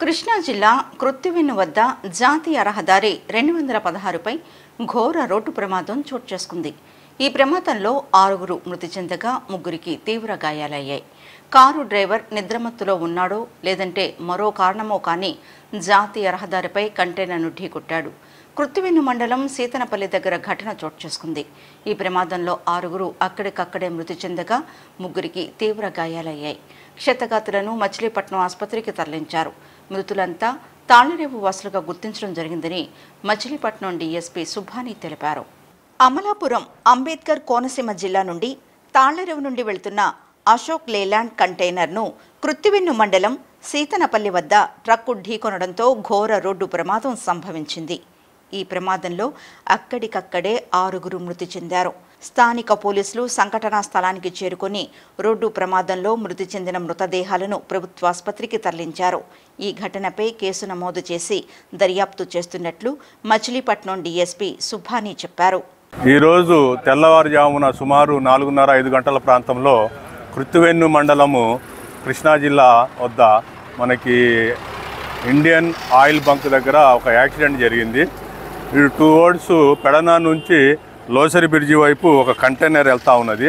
కృష్ణా జిల్లా కృత్తివెన్ను వద్ద జాతీయ రహదారి రెండు వందల పదహారుపై ఘోర రోడ్డు ప్రమాదం చోటు చేసుకుంది. ఈ ప్రమాదంలో ఆరుగురు మృతి చెందగా ముగ్గురికి తీవ్ర గాయాలయ్యాయి. కారు డ్రైవర్ నిద్రమత్తులో ఉన్నాడో లేదంటే మరో కారణమో కానీ జాతీయ రహదారిపై కంటైనర్ను ఢీకొట్టాడు. కృత్తివెన్ను మండలం సీతనపల్లి దగ్గర ఘటన చోటు చేసుకుంది. ఈ ప్రమాదంలో ఆరుగురు అక్కడికక్కడే మృతి చెందగా ముగ్గురికి తీవ్ర గాయాలయ్యాయి. క్షతగాతులను మచిలీపట్నం ఆసుపత్రికి తరలించారు. మృతులంతా తాళ్ళరేవు వాసులుగా గుర్తించడం జరిగిందని మచిలీపట్నం డీఎస్పీ సుభాని తెలిపారు. అమలాపురం అంబేద్కర్ కోనసీమ జిల్లా నుండి తాళ్ళరేవు నుండి వెళ్తున్న అశోక్ లేలాండ్ కంటైనర్ను కృత్తివెన్ను మండలం సీతనపల్లి వద్ద ట్రక్కు ఢీకొనడంతో ఘోర రోడ్డు ప్రమాదం సంభవించింది. ఈ ప్రమాదంలో అక్కడికక్కడే ఆరుగురు మృతి చెందారు. స్థానిక పోలీసులు సంఘటనా స్థలానికి చేరుకొని రోడ్డు ప్రమాదంలో మృతి చెందిన మృతదేహాలను ప్రభుత్వాసుపత్రికి తరలించారు. ఈ ఘటనపై కేసు నమోదు చేసి దర్యాప్తు చేస్తున్నట్లు మచిలీపట్నం డీఎస్పీ సుభాని చెప్పారు. ఈరోజు తెల్లవారుజామున సుమారు నాలుగున్నర ఐదు గంటల ప్రాంతంలో కృత్తివెన్ను మండలము కృష్ణా జిల్లా వద్ద మనకి ఇండియన్ ఆయిల్ బంక్ దగ్గర ఒక యాక్సిడెంట్ జరిగింది. ఈ టూ వర్డ్స్ పెడనా నుంచి లోసరి బ్రిడ్జి వైపు ఒక కంటైనర్ వెళ్తూ ఉన్నది.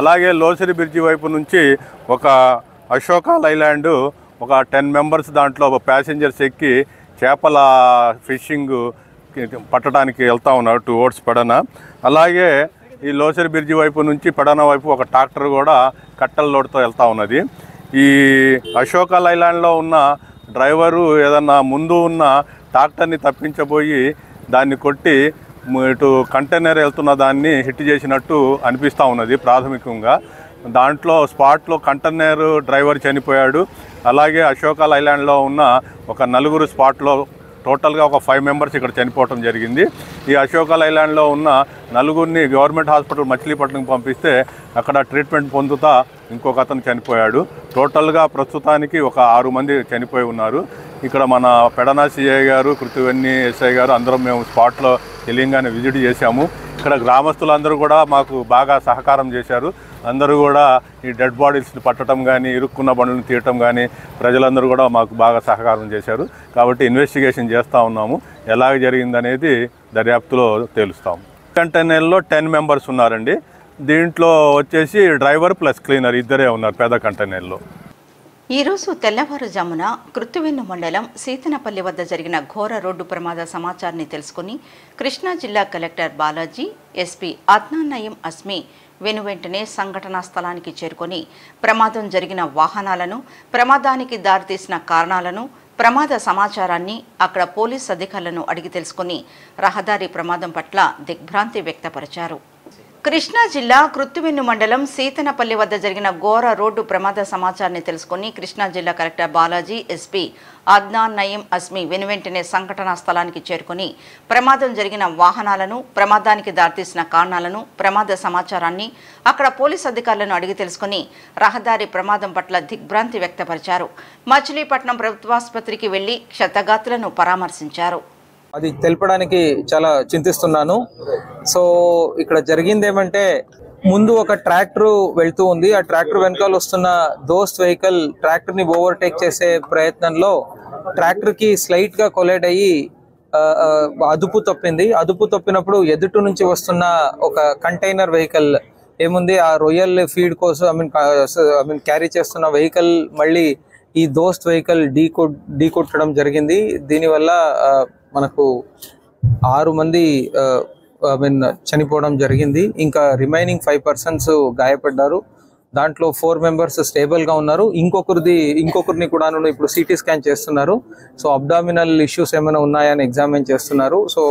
అలాగే లోసరి బ్రిడ్జి వైపు నుంచి ఒక అశోక లైలాండ్ ఒక టెన్ మెంబర్స్ దాంట్లో ప్యాసింజర్స్ ఎక్కి చేపల ఫిషింగ్ పట్టడానికి వెళ్తూ ఉన్నారు టూ ఓట్స్ పడన. అలాగే ఈ లోసరి బ్రిడ్జి వైపు నుంచి పడన వైపు ఒక ట్రాక్టర్ కూడా కట్టెల లోడ్తో వెళ్తా ఉన్నది. ఈ అశోక లైలాండ్లో ఉన్న డ్రైవరు ఏదన్నా ముందు ఉన్న ట్రాక్టర్ని తప్పించబోయి దాన్ని కొట్టి ఇటు కంటైనర్ వెళ్తున్న దాన్ని హిట్ చేసినట్టు అనిపిస్తూ ఉన్నది ప్రాథమికంగా. దాంట్లో స్పాట్లో కంటైనర్ డ్రైవర్ చనిపోయాడు. అలాగే అశోక ఐలాండ్లో ఉన్న ఒక నలుగురు స్పాట్లో టోటల్గా ఒక ఫైవ్ మెంబర్స్ ఇక్కడ చనిపోవడం జరిగింది. ఈ అశోక ఐలాండ్లో ఉన్న నలుగురిని గవర్నమెంట్ హాస్పిటల్ మచిలీపట్నం పంపిస్తే అక్కడ ట్రీట్మెంట్ పొందుతా ఇంకొక అతను చనిపోయాడు. టోటల్గా ప్రస్తుతానికి ఒక ఆరు మంది చనిపోయి ఉన్నారు. ఇక్కడ మన పెడనా సిఐ గారు కృతివన్నీ ఎస్ఐ గారు అందరం మేము స్పాట్లో తెలియంగానే విజిట్ చేశాము. ఇక్కడ గ్రామస్తులందరూ కూడా మాకు బాగా సహకారం చేశారు. అందరూ కూడా ఈ డెడ్ బాడీస్ని పట్టడం కానీ ఇరుక్కున్న బండ్లను తీయటం కానీ ప్రజలందరూ కూడా మాకు బాగా సహకారం చేశారు. కాబట్టి ఇన్వెస్టిగేషన్ చేస్తూ ఉన్నాము. ఎలాగ జరిగిందనేది దర్యాప్తులో తేలుస్తాము కంటైనర్లో టెన్ మెంబర్స్ ఉన్నారండి. దీంట్లో వచ్చేసి డ్రైవర్ ప్లస్ క్లీనర్ ఇద్దరే ఉన్నారు పెద్ద కంటైనర్లో ఈరోజు తెల్లవారుజామున కృత్తివెన్ను మండలం సీతనపల్లి వద్ద జరిగిన ఘోర రోడ్డు ప్రమాద సమాచారాన్ని తెలుసుకుని కృష్ణా జిల్లా కలెక్టర్ బాలాజీ ఎస్పీ అద్నాన్నయం అస్మి వెనువెంటనే సంఘటనా స్థలానికి చేరుకొని ప్రమాదం జరిగిన వాహనాలను ప్రమాదానికి దారితీసిన కారణాలను ప్రమాద సమాచారాన్ని అక్కడ పోలీస్ అధికారులను అడిగి తెలుసుకుని రహదారి ప్రమాదం పట్ల దిగ్భ్రాంతి వ్యక్తపరిచారు. కృష్ణా జిల్లా కృత్తివెన్ను మండలం సీతనపల్లి వద్ద జరిగిన ఘోర రోడ్డు ప్రమాద సమాచారాన్ని తెలుసుకుని కృష్ణా జిల్లా కలెక్టర్ బాలాజీ ఎస్పీ అద్నాన్ నయీం అస్మి వెనువెంటనే సంఘటనా స్థలానికి చేరుకుని ప్రమాదం జరిగిన వాహనాలను ప్రమాదానికి దారితీసిన కారణాలను ప్రమాద సమాచారాన్ని అక్కడ పోలీస్ అధికారులను అడిగి తెలుసుకుని రహదారి ప్రమాదం పట్ల దిగ్భ్రాంతి వ్యక్తపరిచారు. మచిలీపట్నం ప్రభుత్వాసుపత్రికి వెళ్ళి క్షతగాతులను పరామర్శించారు. అది తెలపడానికి చాలా చింతిస్తున్నాను. సో ఇక్కడ జరిగింది ఏమంటే ముందు ఒక ట్రాక్టర్ వెళ్తూ ఉంది. ఆ ట్రాక్టర్ వెనకాల వస్తున్న దోస్త్ వెహికల్ ట్రాక్టర్ని ఓవర్టేక్ చేసే ప్రయత్నంలో ట్రాక్టర్కి స్లైట్గా కొలైడ్ అయ్యి అదుపు తప్పింది. అదుపు తప్పినప్పుడు ఎదుటి నుంచి వస్తున్న ఒక కంటైనర్ వెహికల్ ఏముంది? ఆ రొయ్యల్ ఫీడ్ కోసం I mean I mean carry చేస్తున్న వెహికల్ మళ్ళీ ఈ దోస్త్ వెహికల్ ఢీ ఢీ కొట్టడం జరిగింది. దీనివల్ల మనకు ఆరు మంది ఐ మీన్ చనిపోవడం జరిగింది. ఇంకా రిమైనింగ్ ఫైవ్ పర్సన్స్ గాయపడ్డారు. దాంట్లో ఫోర్ మెంబర్స్ స్టేబుల్గా ఉన్నారు. ఇంకొకరిది ఇంకొకరిని కూడా ఇప్పుడు సిటీ స్కాన్ చేస్తున్నారు. సో అబ్డామినల్ ఇష్యూస్ ఏమైనా ఉన్నాయని ఎగ్జామిన్ చేస్తున్నారు. సో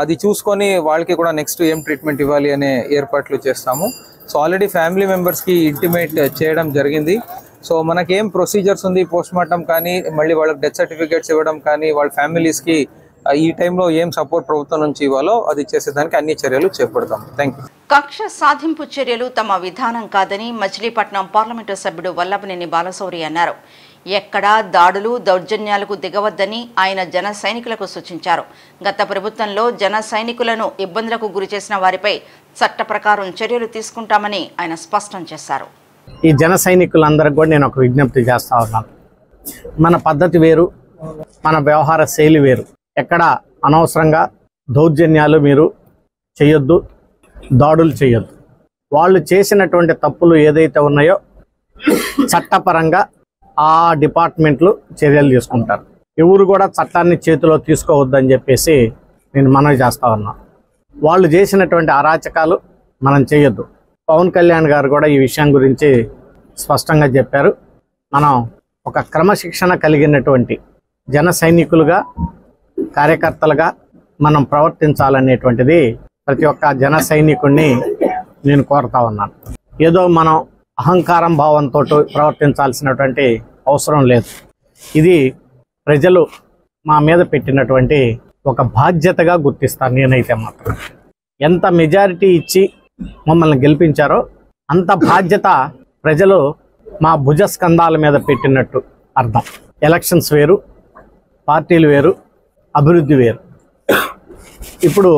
అది చూసుకొని వాళ్ళకి కూడా నెక్స్ట్ ఏం ట్రీట్మెంట్ ఇవ్వాలి అనే ఏర్పాట్లు చేస్తాము. సో ఆల్రెడీ ఫ్యామిలీ మెంబర్స్కి ఇంటిమేట్ చేయడం జరిగింది. సో మనకేం ప్రొసీజర్స్ ఉంది పోస్ట్ మార్టం కానీ మళ్ళీ వాళ్ళకి డెత్ సర్టిఫికేట్స్ ఇవ్వడం కానీ వాళ్ళ ఫ్యామిలీస్కి ఈ టైంలో ఏం సపోర్ట్ ప్రభుత్వం నుంచి ఇవ్వాలో అది చేసేదానికి అన్ని చర్యలు చేపడతాం. థ్యాంక్ యూ కక్ష సాధింపు చర్యలు తమ విధానం కాదని మచిలీపట్నం పార్లమెంటు సభ్యుడు వల్లభనేని బాలశౌరి అన్నారు. ఎక్కడా దాడులు దౌర్జన్యాలకు దిగవద్దని ఆయన జన సైనికులకు సూచించారు. గత ప్రభుత్వంలో జన సైనికులను ఇబ్బందులకు గురిచేసిన వారిపై చట్ట ప్రకారం చర్యలు తీసుకుంటామని ఆయన స్పష్టం చేశారు. ఈ జన సైనికులందరికి కూడా నేను ఒక విజ్ఞప్తి చేస్తా ఉన్నాను మన పద్ధతి వేరు మన వ్యవహార శైలి వేరు. ఎక్కడ అనవసరంగా దౌర్జన్యాలు మీరు చేయొద్దు దాడులు చేయొద్దు. వాళ్ళు చేసినటువంటి తప్పులు ఏదైతే ఉన్నాయో చట్టపరంగా ఆ డిపార్ట్మెంట్లు చర్యలు తీసుకుంటారు. ఎవరు కూడా చట్టాన్ని చేతిలో తీసుకోవద్దని చెప్పేసి నేను మనవి చేస్తా ఉన్నా. వాళ్ళు చేసినటువంటి అరాచకాలు మనం చేయొద్దు. పవన్ కళ్యాణ్ గారు కూడా ఈ విషయం గురించి స్పష్టంగా చెప్పారు. మనం ఒక క్రమశిక్షణ కలిగినటువంటి జన సైనికులుగా కార్యకర్తలుగా మనం ప్రవర్తించాలనేటువంటిది ప్రతి ఒక్క జన సైనికుడిని నేను కోరుతా ఉన్నాను. ఏదో మనం అహంకారం భావంతో ప్రవర్తించాల్సినటువంటి అవసరం లేదు. ఇది ప్రజలు మా మీద పెట్టినటువంటి ఒక బాధ్యతగా గుర్తిస్తాను నేనైతే మాత్రం. ఎంత మెజారిటీ ఇచ్చి మమ్మల్ని గెలిపించారో అంత బాధ్యత ప్రజలు మా భుజస్కంధాల మీద పెట్టినట్టు అర్థం. ఎలక్షన్స్ వేరు పార్టీలు వేరు అభివృద్ధి వేరు. ఇప్పుడు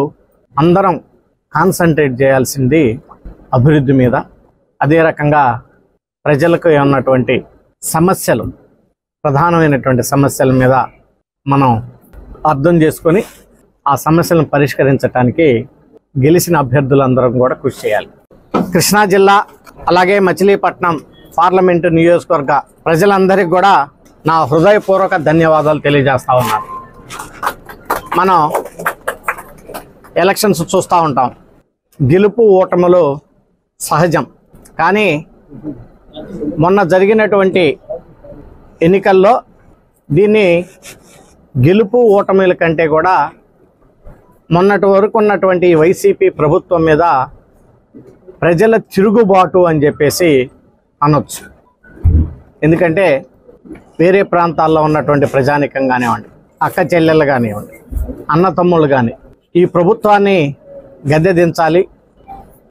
అందరం కాన్సన్ట్రేట్ చేయాల్సింది అభివృద్ధి మీద. అదే రకంగా ప్రజలకు ఉన్నటువంటి సమస్యలు ప్రధానమైనటువంటి సమస్యల మీద మనం అర్థం చేసుకొని ఆ సమస్యలను పరిష్కరించడానికి గెలిచిన అభ్యర్థులందరం కూడా కృషి చేయాలి. కృష్ణా జిల్లా అలాగే మచిలీపట్నం పార్లమెంటు నియోజకవర్గ ప్రజలందరికీ కూడా నా హృదయపూర్వక ధన్యవాదాలు తెలియజేస్తూ ఉన్నాను. మనం ఎలక్షన్స్ చూస్తూ ఉంటాం. గెలుపు ఓటములు సహజం. కానీ మొన్న జరిగినటువంటి ఎన్నికల్లో దీన్ని గెలుపు ఓటమిల కంటే కూడా మొన్నటి వరకు ఉన్నటువంటి వైసీపీ ప్రభుత్వం మీద ప్రజల తిరుగుబాటు అని చెప్పేసి అనొచ్చు. ఎందుకంటే వేరే ప్రాంతాల్లో ఉన్నటువంటి ప్రజానికం కానివ్వండి అక్క చెల్లెలు కానివ్వండి అన్నతమ్ముళ్ళు కానీ ఈ ప్రభుత్వాన్ని గద్దె దించాలి.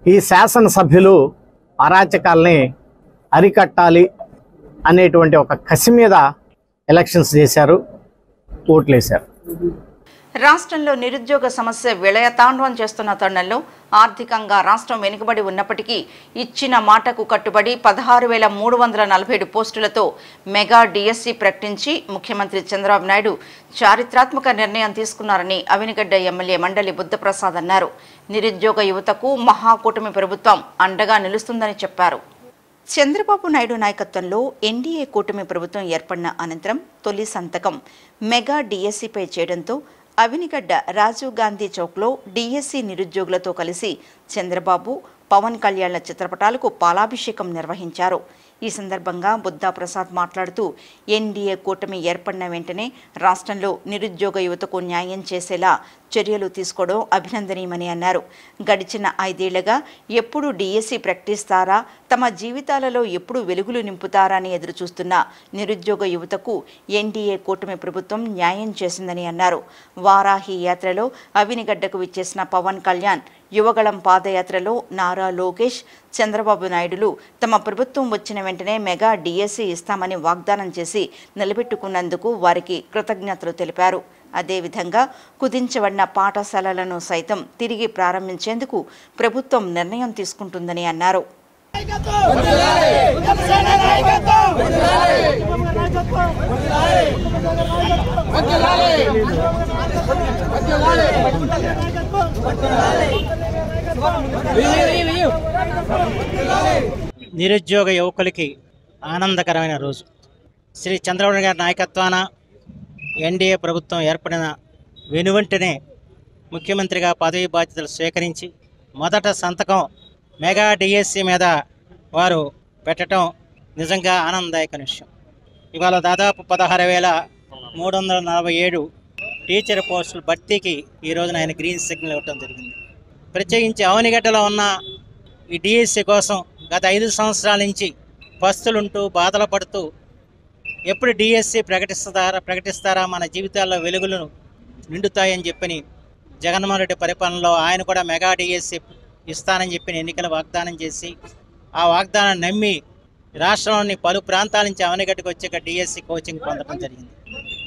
ఈ శాసనసభ్యులు అరాచకాల్ని అరికట్టాలి అనేటువంటి ఒక కసి మీద ఎలక్షన్స్ చేశారు ఓట్లేశారు. రాష్ట్రంలో నిరుద్యోగ సమస్య విలయతాండవం చేస్తున్న తరుణంలో ఆర్థికంగా రాష్ట్రం వెనుకబడి ఉన్నప్పటికీ ఇచ్చిన మాటకు కట్టుబడి పదహారు వేల మూడు వందల నలభై ఏడు పోస్టులతో మెగా డిఎస్సి ప్రకటించి ముఖ్యమంత్రి చంద్రబాబు నాయుడు చారిత్రాత్మక నిర్ణయం తీసుకున్నారని అవినిగడ్డ ఎమ్మెల్యే మండలి బుద్ధప్రసాద్ అన్నారు. నిరుద్యోగ యువతకు మహాకూటమి ప్రభుత్వం అండగా నిలుస్తుందని చెప్పారు. చంద్రబాబు నాయుడు నాయకత్వంలో ఎన్డీఏ కూటమి ప్రభుత్వం ఏర్పడిన అనంతరం తొలి సంతకం మెగా డిఎస్సిపై చేయడంతో అవినిగడ్డ రాజీవ్ గాంధీ చౌక్లో డిఎస్సి నిరుద్యోగులతో కలిసి చంద్రబాబు పవన్ కళ్యాణ్ల చిత్రపటాలకు పాలాభిషేకం నిర్వహించారు. ఈ సందర్భంగా బుద్ధా ప్రసాద్ మాట్లాడుతూ ఎన్డీఏ కూటమి ఏర్పడిన వెంటనే రాష్ట్రంలో నిరుద్యోగ యువతకు న్యాయం చేసేలా చర్యలు తీసుకోవడం అభినందనీయమని అన్నారు. గడిచిన ఐదేళ్ళుగా ఎప్పుడు డిఎస్సి ప్రకటిస్తారా తమ జీవితాలలో ఎప్పుడు వెలుగులు నింపుతారా అని ఎదురుచూస్తున్న నిరుద్యోగ యువతకు ఎన్డీఏ కూటమి ప్రభుత్వం న్యాయం చేసిందని అన్నారు. వారాహి యాత్రలో అవినిగడ్డకు విచ్చేసిన పవన్ కళ్యాణ్ యువగళం పాదయాత్రలో నారా లోకేష్ చంద్రబాబు నాయుడులు తమ ప్రభుత్వం వచ్చిన వెంటనే మెగా డిఎస్సి ఇస్తామని వాగ్దానం చేసి నిలబెట్టుకున్నందుకు వారికి కృతజ్ఞతలు తెలిపారు. అదేవిధంగా కుదించబడిన పాఠశాలలను సైతం తిరిగి ప్రారంభించేందుకు ప్రభుత్వం నిర్ణయం తీసుకుంటుందని అన్నారు. నిరుద్యోగ యువకులకి ఆనందకరమైన రోజు. శ్రీ చంద్రబాబు గారి నాయకత్వాన ఎన్డీఏ ప్రభుత్వం ఏర్పడిన వెనువెంటనే ముఖ్యమంత్రిగా పదవి బాధ్యతలు స్వీకరించి మొదట సంతకం మెగా డిఎస్సి మీద వారు పెట్టడం నిజంగా ఆనందదాయక విషయం. ఇవాళ దాదాపు పదహారు వేల మూడు వందల నలభై ఏడు టీచర్ పోస్టుల భర్తీకి ఈ రోజున ఆయన గ్రీన్ సిగ్నల్ ఇవ్వడం జరిగింది. ప్రత్యేకించి అవనిగడ్డలో ఉన్న ఈ డిఎస్సి కోసం గత ఐదు సంవత్సరాల నుంచి పస్తులుంటూ బాధలు పడుతూ ఎప్పుడు డిఎస్సి ప్రకటిస్తారా ప్రకటిస్తారా మన జీవితాల్లో వెలుగులను నిండుతాయని చెప్పని జగన్మోహన్ రెడ్డి పరిపాలనలో ఆయన కూడా మెగా డిఎస్సి ఇస్తానని చెప్పిన ఎన్నికల వాగ్దానం చేసి ఆ వాగ్దానం నమ్మి రాష్ట్రంలోని పలు ప్రాంతాల నుంచి అవనిగడ్డకు వచ్చే డిఎస్సి కోచింగ్ పొందడం జరిగింది.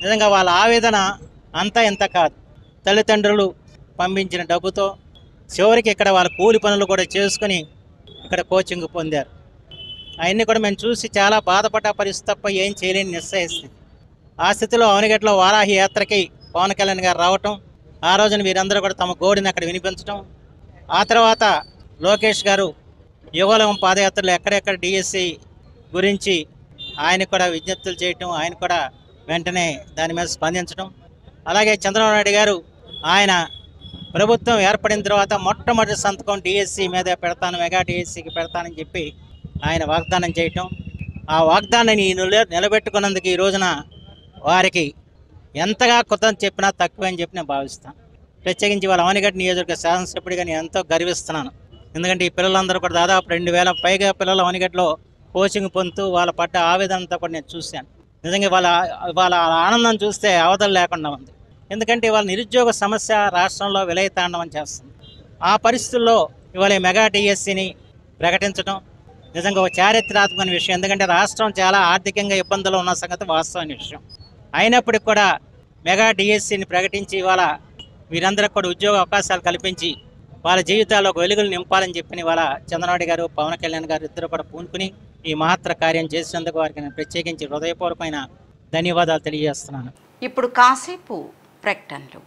నిజంగా వాళ్ళ ఆవేదన అంతా ఇంత కాదు. తల్లిదండ్రులు పంపించిన డబ్బుతో చివరికి ఇక్కడ వాళ్ళ కూలి పనులు కూడా చేసుకుని ఇక్కడ కోచింగ్ పొందారు. అవన్నీ కూడా మేము చూసి చాలా బాధపడ్డ పరిస్థితి తప్ప ఏం చేయలేని నిశ్చయిస్తుంది ఆ స్థితిలో అవనిగట్లో వారాహి యాత్రకి పవన్ కళ్యాణ్ గారు రావటం ఆ రోజున వీరందరూ కూడా తమ గోడిని అక్కడ వినిపించడం ఆ తర్వాత లోకేష్ గారు యుగలం పాదయాత్రలో ఎక్కడెక్కడ డిఎస్సి గురించి ఆయన కూడా విజ్ఞప్తులు చేయటం ఆయన కూడా వెంటనే దాని మీద స్పందించడం అలాగే చంద్రబాబు నాయుడు గారు ఆయన ప్రభుత్వం ఏర్పడిన తర్వాత మొట్టమొదటి సంతకం డిఎస్సి మీద పెడతాను మెగా డిఎస్సికి పెడతానని చెప్పి ఆయన వాగ్దానం చేయటం. ఆ వాగ్దానాన్ని నిలబెట్టుకున్నందుకు ఈ రోజున వారికి ఎంతగా కృతం చెప్పినా తక్కువే అని చెప్పి నేను భావిస్తాను ప్రత్యేకించి వాళ్ళ అవనిగడ్డ నియోజకవర్గ శాసనసభ్యుడిగా నేను ఎంతో గర్విస్తున్నాను. ఎందుకంటే ఈ పిల్లలందరూ కూడా దాదాపు రెండు వేల పైగా పిల్లలు అవనిగడ్డలో కోచింగ్ పొందుతూ వాళ్ళ పట్ట ఆవేదనంతో కూడా నేను చూశాను. నిజంగా వాళ్ళ వాళ్ళ ఆనందం చూస్తే అవతల లేకుండా ఉంది. ఎందుకంటే వాళ్ళ నిరుద్యోగ సమస్య రాష్ట్రంలో విలయతాండవం చేస్తుంది. ఆ పరిస్థితుల్లో ఇవాళ మెగా టీఎస్సీని ప్రకటించడం నిజంగా ఒక చారిత్రాత్మకమైన విషయం. ఎందుకంటే రాష్ట్రం చాలా ఆర్థికంగా ఇబ్బందులు ఉన్న సంగతి వాస్తవమైన విషయం. అయినప్పటికి కూడా మెగా డిఎస్సిని ప్రకటించి ఇవాళ వీరందరికి కూడా ఉద్యోగ అవకాశాలు కల్పించి వాళ్ళ జీవితాల్లో ఒక వెలుగులు నింపాలని చెప్పి వాళ్ళ చంద్రబాబు గారు పవన్ కళ్యాణ్ గారు ఇద్దరు కూడా పూనుకుని ఈ మహత్తర కార్యం చేసినందుకు వారికి నేను ప్రత్యేకించి హృదయపూర్వకమైన ధన్యవాదాలు తెలియజేస్తున్నాను. ఇప్పుడు కాసేపు rectangle